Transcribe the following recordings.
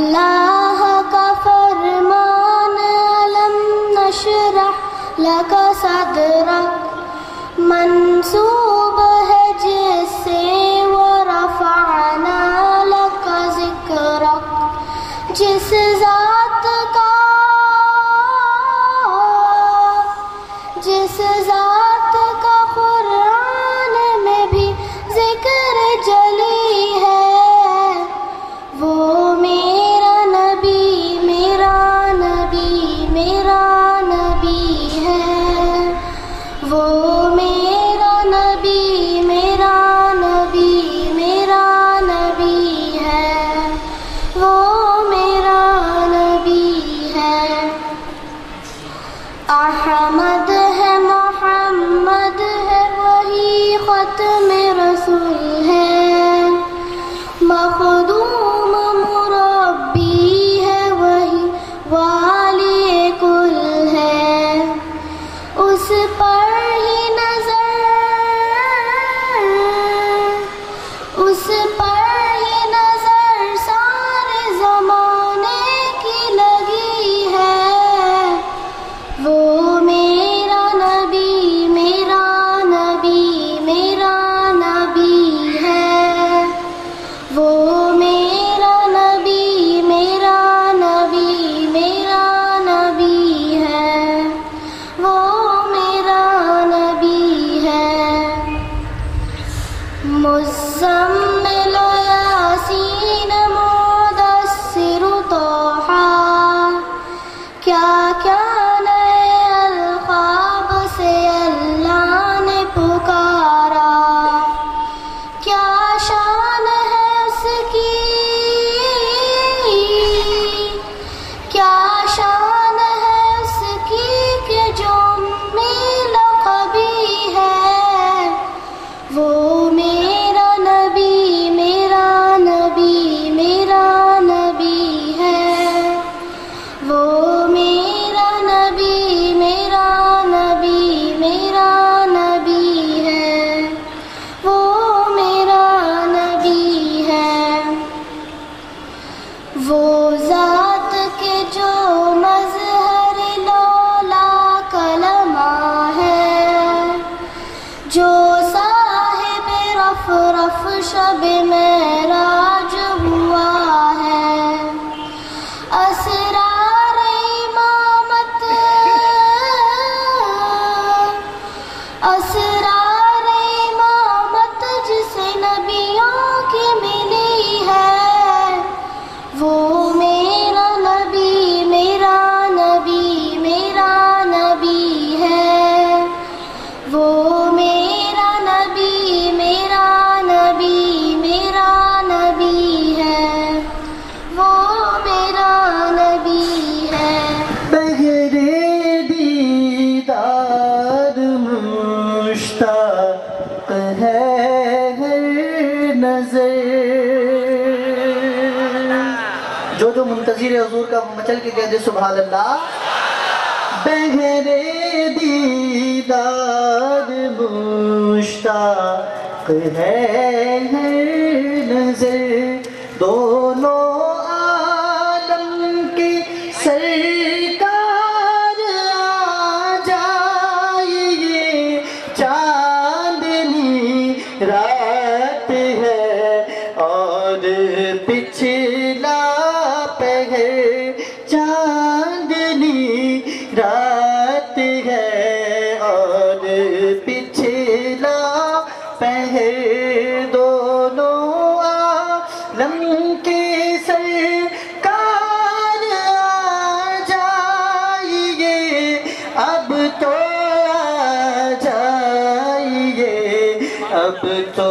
الله كفرمان لم نشرح لك صدرك. منصوب هجسي ورفعنا لك ذكرك. جس زاد جو صاحب رف رف شب میں ہر نظر۔ جو جو منتظر حضور کا مچل کے کہہ دے سبحان اللہ۔ بہرے دیدار مشتاق ہے ہر نظر۔ دونوں اور پچھلا پہر چاندنی رات ہے اور پچھلا پہر دونوں عالم کے سرکار جائیے، اب تو آ جائیے، اب تو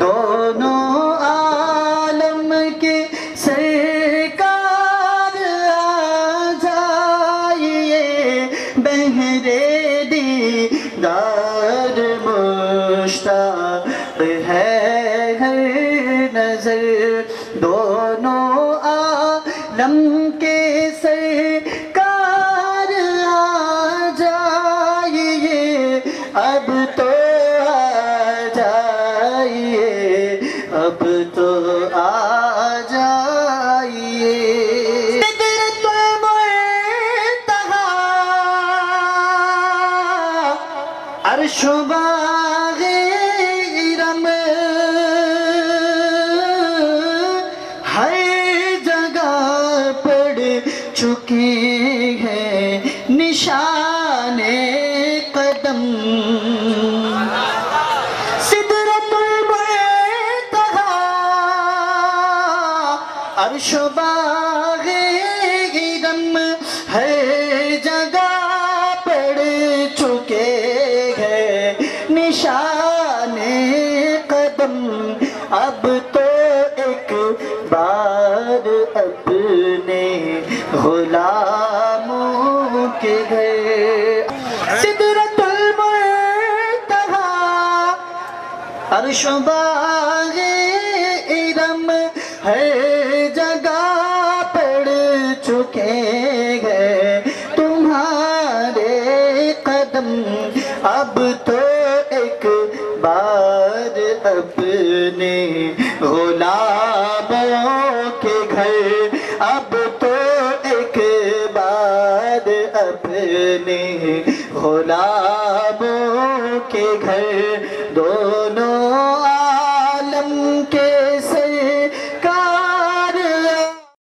دونوں عالم کے سرکار آ جائیے بہرے دیدار مشتاق ہے ہر نظر۔ جائیے اب عرش و باغ ارم ہر جگہ پڑ چکے ہیں۔ نشان قدم اب تو ایک بار اپنے غلاموں کے گھر۔ سدرت المنتہا عرش و باغ اپنے غلاموں کے گھر۔ اب تو ایک بار اپنے غلاموں کے گھر۔ دو